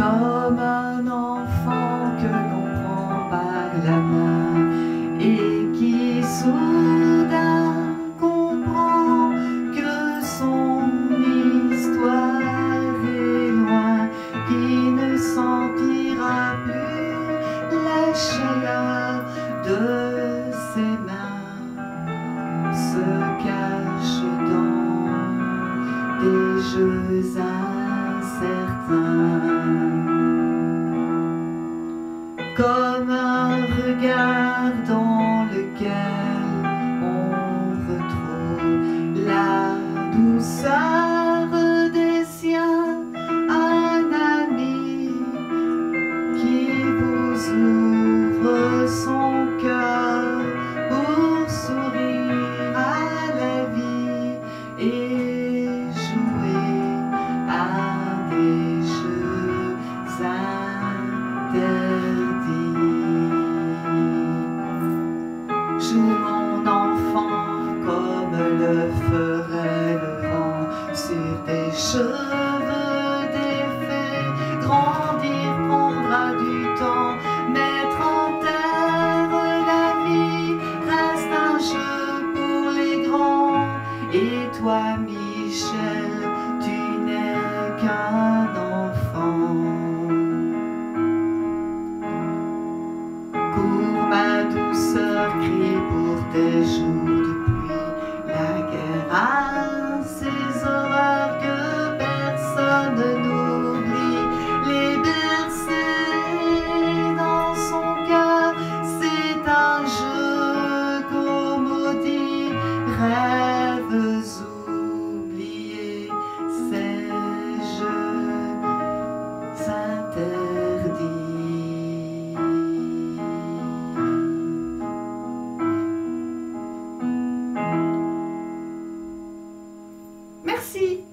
Oh. comme un regard dans ferait le vent sur tes cheveux défaits. Grandir prendra du temps, mettre en terre la vie reste un jeu pour les grands. Et toi, Michel, tu n'es qu'un enfant. Cours ma douceur, crie pour tes depuis rêves oubliés, ces jeux s'interdits. Merci.